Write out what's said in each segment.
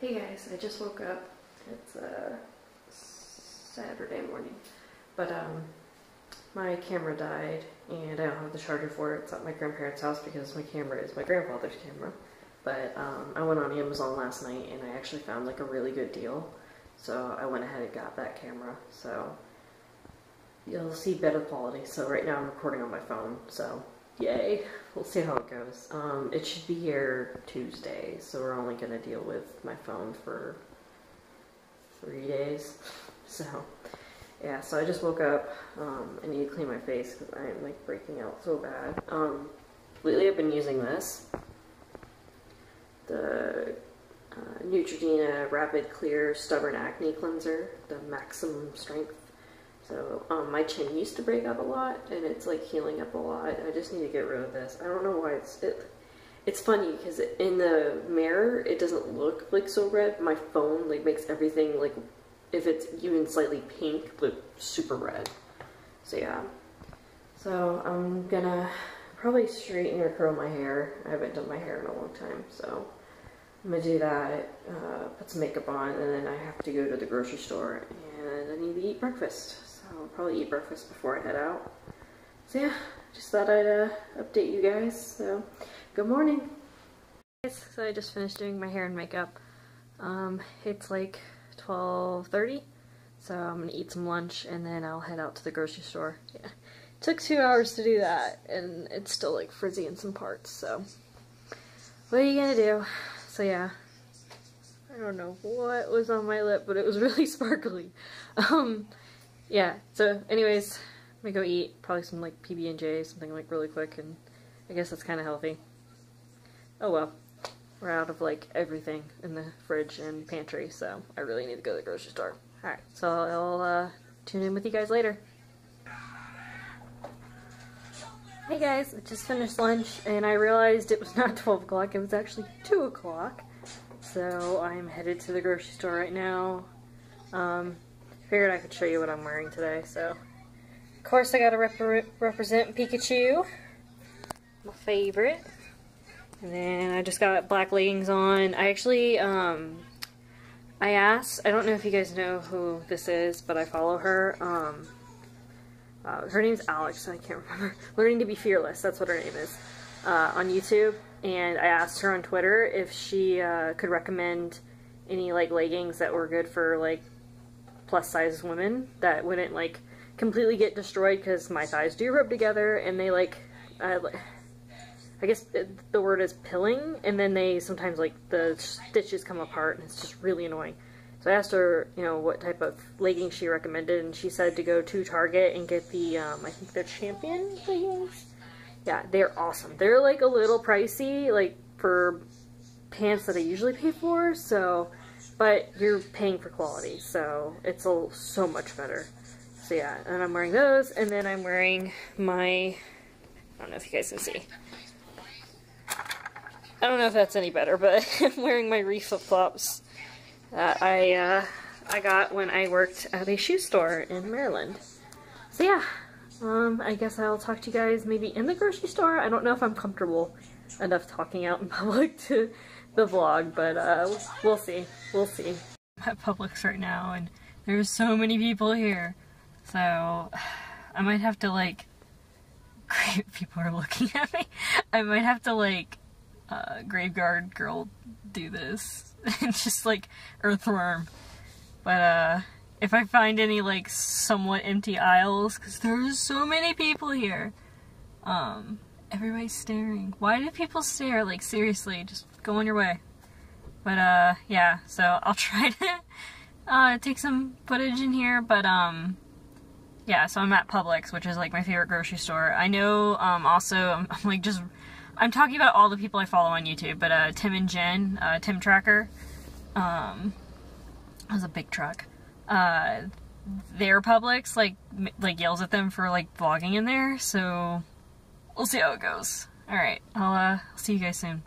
Hey guys, I just woke up. It's a Saturday morning. But um my camera died and I don't have the charger for it. It's at my grandparents' house because my camera is my grandfather's camera. But um, I went on Amazon last night and I actually found like a really good deal. So I went ahead and got that camera. So you'll see better quality. So right now I'm recording on my phone. So yay. We'll see how it goes. Um, it should be here Tuesday. So we're only going to deal with my phone for three days. So yeah, so I just woke up. Um, I need to clean my face because I'm like breaking out so bad. Um, lately I've been using this. The uh, Neutrogena Rapid Clear Stubborn Acne Cleanser, the maximum strength. So um, my chin used to break up a lot and it's like healing up a lot. I just need to get rid of this. I don't know why it's, it, it's funny because in the mirror it doesn't look like so red. My phone like makes everything like if it's even slightly pink, look super red. So yeah. So I'm gonna probably straighten or curl my hair. I haven't done my hair in a long time, so I'm gonna do that, uh, put some makeup on, and then I have to go to the grocery store and I need to eat breakfast. I'll probably eat breakfast before I head out. So yeah, just thought I'd uh, update you guys. So good morning. So I just finished doing my hair and makeup. Um, it's like 12.30, so I'm gonna eat some lunch and then I'll head out to the grocery store. Yeah. Took two hours to do that, and it's still like frizzy in some parts, so what are you gonna do? So yeah, I don't know what was on my lip, but it was really sparkly. Um, yeah, so anyways, I'm gonna go eat, probably some like PB&J, something like really quick, and I guess that's kind of healthy. Oh well. We're out of like everything in the fridge and pantry, so I really need to go to the grocery store. Alright, so I'll uh, tune in with you guys later. Hey guys, I just finished lunch and I realized it was not 12 o'clock, it was actually 2 o'clock. So I'm headed to the grocery store right now. Um, figured I could show you what I'm wearing today, so. Of course I gotta rep represent Pikachu, my favorite. And then I just got black leggings on. I actually, um, I asked, I don't know if you guys know who this is, but I follow her. Um, uh, her name's Alex, I can't remember. Learning to be Fearless, that's what her name is, uh, on YouTube. And I asked her on Twitter if she uh, could recommend any like leggings that were good for like plus size women that wouldn't like completely get destroyed because my thighs do rub together and they like, uh, I guess the word is pilling, and then they sometimes like the stitches come apart, and it's just really annoying. So I asked her, you know, what type of leggings she recommended, and she said to go to Target and get the, um, I think they're Champion leggings. Yeah, they're awesome. They're like a little pricey, like for pants that I usually pay for, so, but you're paying for quality, so it's a, so much better. So yeah, and I'm wearing those, and then I'm wearing my, I don't know if you guys can see, I don't know if that's any better, but I'm wearing my Reef flip-flops that I, uh, I got when I worked at a shoe store in Maryland. So yeah, um, I guess I'll talk to you guys maybe in the grocery store. I don't know if I'm comfortable enough talking out in public to the vlog, but uh, we'll see. We'll see. I'm at Publix right now, and there's so many people here. So I might have to like, people are looking at me. I might have to like uh, Graveguard girl do this. it's just like earthworm. But uh, if I find any like somewhat empty aisles, because there's so many people here, um, everybody's staring. Why do people stare? Like seriously, just go on your way. But uh, yeah, so I'll try to uh, take some footage in here, but um, yeah, so I'm at Publix, which is like my favorite grocery store. I know um, also I'm, I'm like just I'm talking about all the people I follow on YouTube, but uh, Tim and Jen, uh, Tim Tracker, um, that was a big truck. Uh, their Publix like like yells at them for like vlogging in there, so we'll see how it goes. All right, I'll uh, see you guys soon.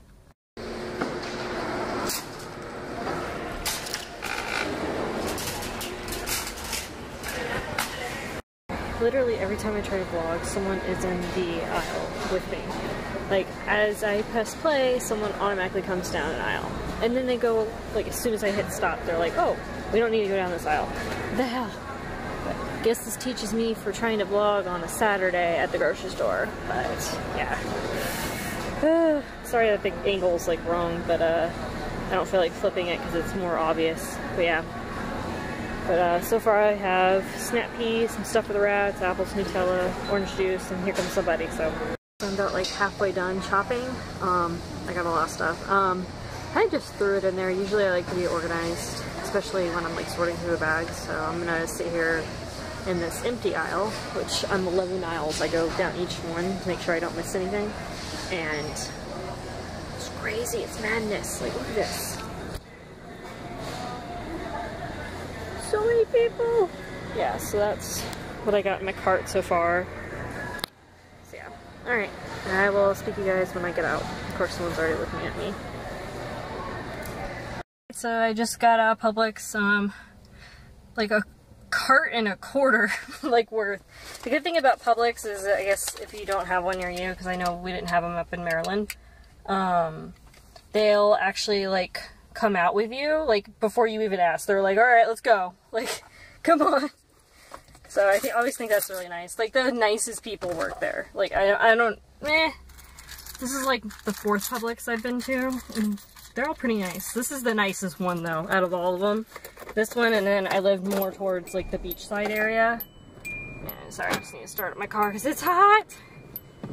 Literally every time I try to vlog, someone is in the aisle with me. Like, as I press play, someone automatically comes down an aisle. and then they go, like, as soon as I hit stop, they're like, oh, we don't need to go down this aisle. The hell? But guess this teaches me for trying to vlog on a Saturday at the grocery store. But, yeah. Sorry that the angle's, like, wrong, but, uh, I don't feel like flipping it because it's more obvious. But, yeah. But uh, so far I have snap peas, some stuff for the rats, apples, Nutella, orange juice, and here comes somebody, so. I'm about like halfway done shopping. Um, I got a lot of stuff. Um, I just threw it in there. Usually I like to be organized, especially when I'm like sorting through the bags. So I'm gonna sit here in this empty aisle, which I'm 11 aisles. I go down each one to make sure I don't miss anything. And it's crazy, it's madness. Like look at this. So many people. Yeah, so that's what I got in my cart so far. So yeah. Alright. I will speak to you guys when I get out. Of course someone's already looking at me. So I just got out of Publix, um, like a cart and a quarter, like worth. The good thing about Publix is, I guess, if you don't have one near you, because I know we didn't have them up in Maryland, um, they'll actually, like, come out with you, like, before you even ask. They're like, alright, let's go. Like, come on. So I th always think that's really nice. Like, the nicest people work there. Like, I, I don't, meh. This is, like, the fourth Publix I've been to, and they're all pretty nice. This is the nicest one, though, out of all of them. This one, and then I live more towards, like, the beachside area. And, sorry, I just need to start up my car because it's hot!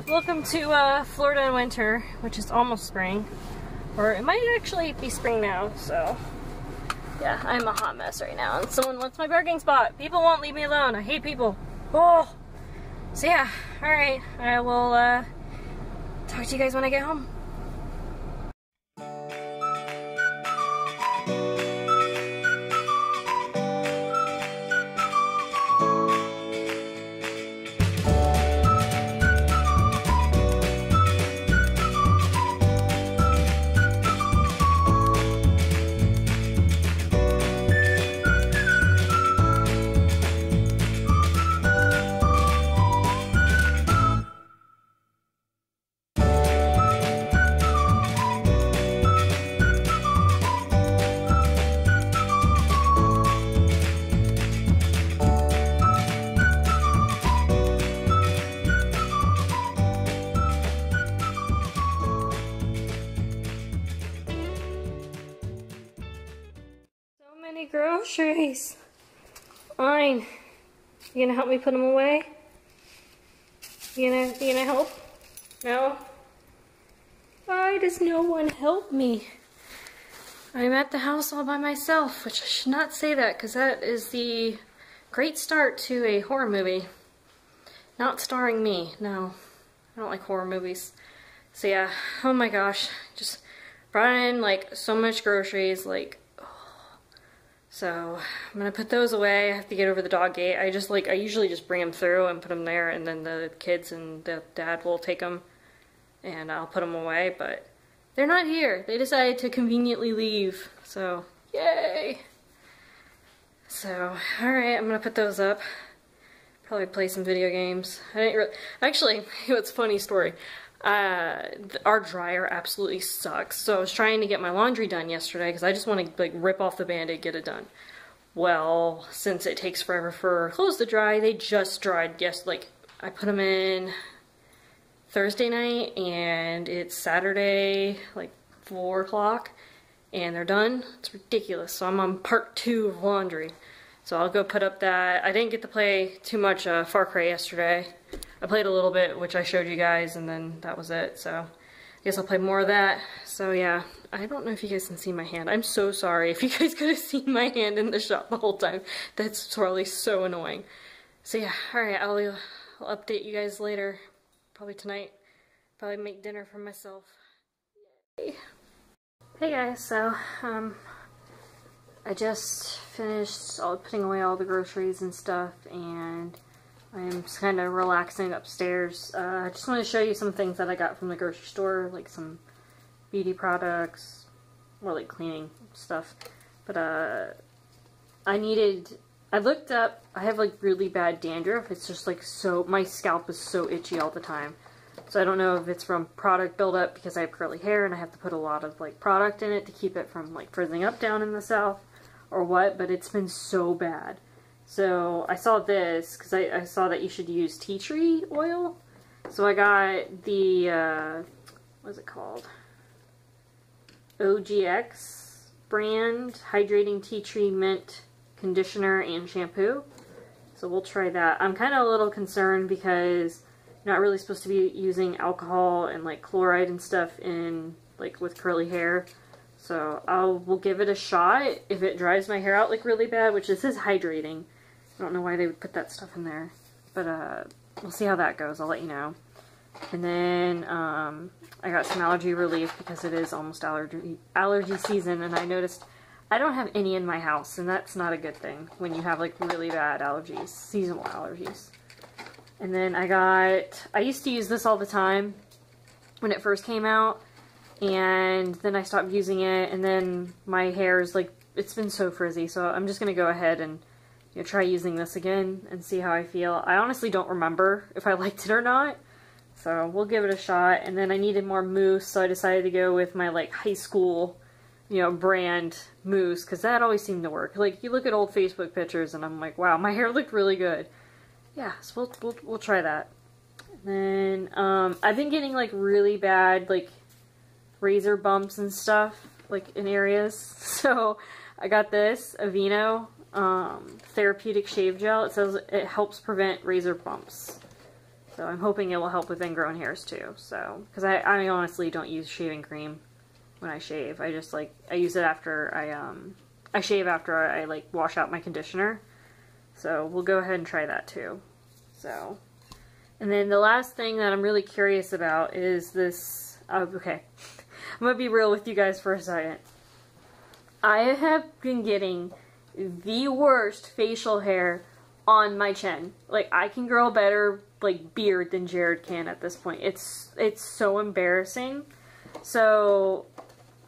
Welcome to, uh, Florida in winter, which is almost spring. Or it might actually be spring now, so yeah, I'm a hot mess right now. And someone wants my parking spot. People won't leave me alone. I hate people. Oh. So yeah, alright. I will uh, talk to you guys when I get home. Groceries. Fine. You gonna help me put them away? You gonna, you gonna help? No? Why does no one help me? I'm at the house all by myself, which I should not say that because that is the great start to a horror movie. Not starring me, no. I don't like horror movies. So yeah, oh my gosh, just brought in like so much groceries, like so I'm gonna put those away. I have to get over the dog gate. I just like, I usually just bring them through and put them there and then the kids and the dad will take them and I'll put them away, but they're not here. They decided to conveniently leave. So, yay! So, alright, I'm gonna put those up. Probably play some video games. I didn't really, actually, it's a funny story uh, our dryer absolutely sucks. So I was trying to get my laundry done yesterday because I just want to like rip off the band-aid, get it done. Well, since it takes forever for clothes to dry, they just dried yes like I put them in Thursday night and it's Saturday like four o'clock and they're done. It's ridiculous. So I'm on part two of laundry. So I'll go put up that. I didn't get to play too much uh, Far Cry yesterday. I played a little bit, which I showed you guys, and then that was it. So I guess I'll play more of that. So yeah, I don't know if you guys can see my hand. I'm so sorry if you guys could have seen my hand in the shot the whole time. That's probably so annoying. So yeah, alright, I'll, I'll update you guys later. Probably tonight. Probably make dinner for myself. Yay. Hey guys, so, um, I just finished all, putting away all the groceries and stuff, and I'm just kind of relaxing upstairs. Uh, I just want to show you some things that I got from the grocery store, like some beauty products, more like cleaning stuff. But uh, I needed, I looked up, I have like really bad dandruff. It's just like so, my scalp is so itchy all the time. So I don't know if it's from product buildup because I have curly hair and I have to put a lot of like product in it to keep it from like frizzing up down in the south or what, but it's been so bad. So I saw this because I, I, saw that you should use tea tree oil. So I got the, uh, what is it called? OGX brand Hydrating Tea Tree Mint Conditioner and Shampoo. So we'll try that. I'm kind of a little concerned because you're not really supposed to be using alcohol and like chloride and stuff in like with curly hair. So I'll we'll give it a shot if it dries my hair out like really bad, which this is hydrating. I don't know why they would put that stuff in there. But uh, we'll see how that goes. I'll let you know. And then um, I got some allergy relief because it is almost allergy allergy season, and I noticed I don't have any in my house, and that's not a good thing when you have like really bad allergies, seasonal allergies. And then I got, I used to use this all the time when it first came out, and then I stopped using it, and then my hair is like, it's been so frizzy, so I'm just going to go ahead and you know, try using this again and see how I feel. I honestly don't remember if I liked it or not. So we'll give it a shot. And then I needed more mousse, so I decided to go with my like high school, you know, brand mousse because that always seemed to work. Like you look at old Facebook pictures and I'm like, wow, my hair looked really good. Yeah, so we'll we'll, we'll try that. And then um, I've been getting like really bad like razor bumps and stuff like in areas. So I got this Aveeno um, therapeutic shave gel. It says it helps prevent razor bumps. So I'm hoping it will help with ingrown hairs too. So, because I, I honestly don't use shaving cream when I shave. I just like, I use it after I, um, I shave after I, like wash out my conditioner. So we'll go ahead and try that too. So, and then the last thing that I'm really curious about is this, oh, okay, I'm going to be real with you guys for a second. I have been getting the worst facial hair on my chin. Like I can grow a better like beard than Jared can at this point. It's it's so embarrassing. So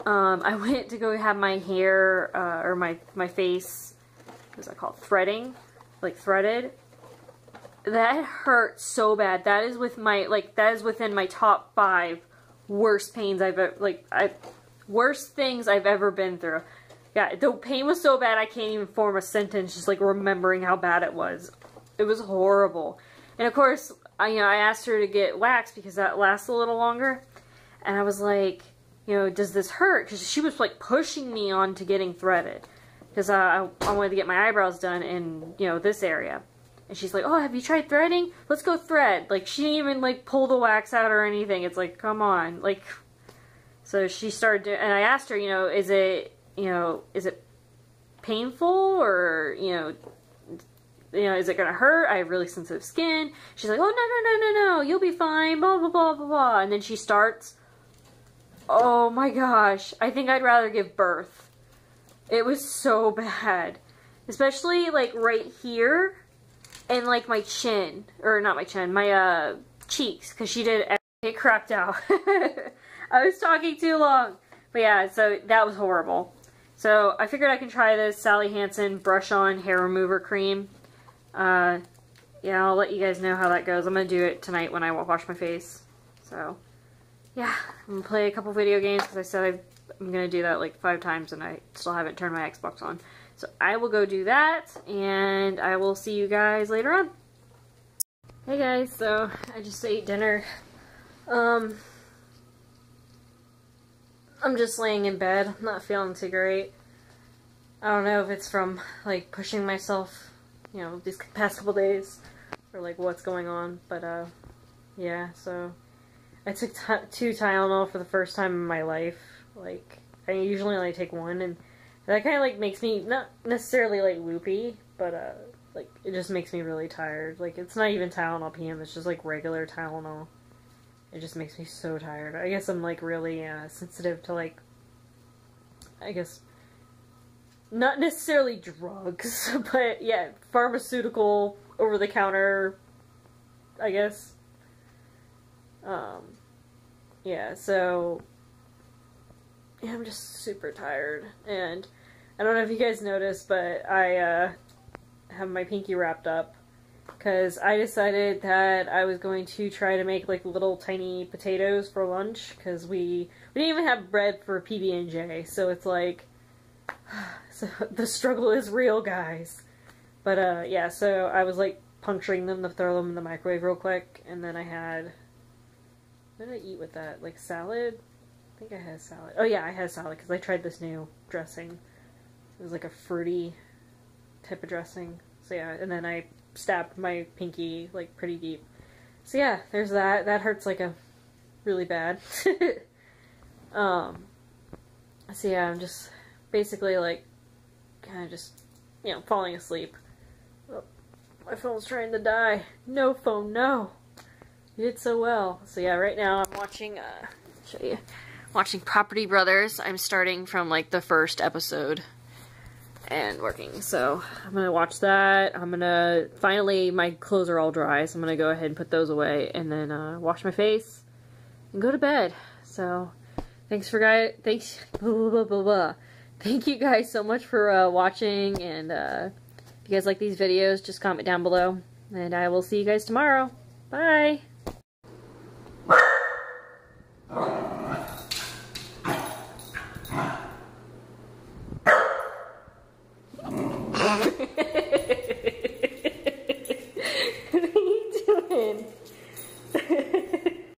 um, I went to go have my hair uh, or my my face what's that called threading like threaded that hurt so bad that is with my like that is within my top five worst pains i've like i worst things i've ever been through yeah, the pain was so bad I can't even form a sentence just like remembering how bad it was. It was horrible. And of course, I, you know, I asked her to get wax because that lasts a little longer. And I was like, you know, does this hurt? Because she was like pushing me on to getting threaded. Because uh, I, I wanted to get my eyebrows done in, you know, this area. And she's like, oh, have you tried threading? Let's go thread. Like, she didn't even, like, pull the wax out or anything. It's like, come on. Like, so she started, and I asked her, you know, is it, you know, is it painful or, you know, you know, is it gonna hurt? I have really sensitive skin. She's like, oh, no, no, no, no, no, you'll be fine, blah, blah, blah, blah, blah. And then she starts, oh my gosh, I think I'd rather give birth. It was so bad. Especially, like, right here and, like, my chin. Or, not my chin, my, uh, cheeks. Because she did, it cracked out. I was talking too long. But yeah, so that was horrible. So I figured I can try this Sally Hansen Brush On Hair Remover Cream. Uh, yeah, I'll let you guys know how that goes. I'm going to do it tonight when I wash my face. So, yeah, I'm going to play a couple video games because I said i am going to do that like five times and I still haven't turned my Xbox on. So I will go do that and I will see you guys later on. Hey guys, so I just ate dinner. Um, I'm just laying in bed. I'm not feeling too great. I don't know if it's from, like, pushing myself, you know, these past couple days, or, like, what's going on, but, uh, yeah, so, I took two Tylenol for the first time in my life, like, I usually only take one, and that kind of, like, makes me, not necessarily, like, loopy, but, uh, like, it just makes me really tired, like, it's not even Tylenol PM, it's just, like, regular Tylenol. It just makes me so tired. I guess I'm like really uh, sensitive to like, I guess, not necessarily drugs, but yeah, pharmaceutical, over the counter, I guess. Um, yeah, so, yeah, I'm just super tired. And I don't know if you guys noticed, but I uh, have my pinky wrapped up. Because I decided that I was going to try to make like little tiny potatoes for lunch because we we didn't even have bread for PB and J, so it's like so the struggle is real, guys. But uh, yeah, so I was like puncturing them to throw them in the microwave real quick, and then I had what did I eat with that? Like salad? I think I had salad. Oh yeah, I had salad because I tried this new dressing. It was like a fruity type of dressing. So yeah, and then I stabbed my pinky like pretty deep. So yeah, there's that. That hurts like a really bad. um. So yeah, I'm just basically like kind of just you know falling asleep. Oh, my phone's trying to die. No phone, no. You did so well. So yeah, right now I'm watching. Uh, show you. Watching Property Brothers. I'm starting from like the first episode and working. So I'm gonna watch that. I'm gonna finally my clothes are all dry, so I'm gonna go ahead and put those away and then uh, wash my face and go to bed. So thanks for guys. Thanks. Blah, blah, blah, blah. Thank you guys so much for uh, watching and uh, if you guys like these videos, just comment down below and I will see you guys tomorrow. Bye.